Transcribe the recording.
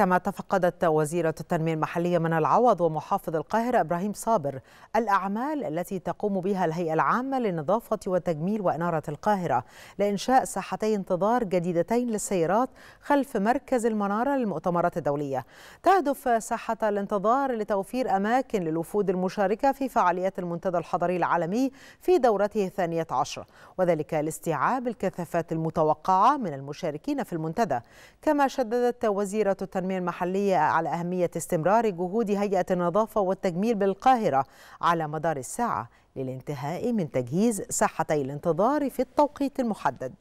كما تفقدت وزيرة التنمية المحلية من العوض ومحافظ القاهرة إبراهيم صابر الأعمال التي تقوم بها الهيئة العامة للنظافة والتجميل وإنارة القاهرة لإنشاء ساحتي انتظار جديدتين للسيارات خلف مركز المنارة للمؤتمرات الدولية. تهدف ساحة الانتظار لتوفير أماكن للوفود المشاركة في فعاليات المنتدى الحضري العالمي في دورته الثانية عشرة وذلك لاستيعاب الكثافات المتوقعة من المشاركين في المنتدى. كما شددت وزيرة التنمية المحلية على أهمية استمرار جهود هيئة النظافة والتجميل بالقاهرة على مدار الساعة للانتهاء من تجهيز ساحتي الانتظار في التوقيت المحدد.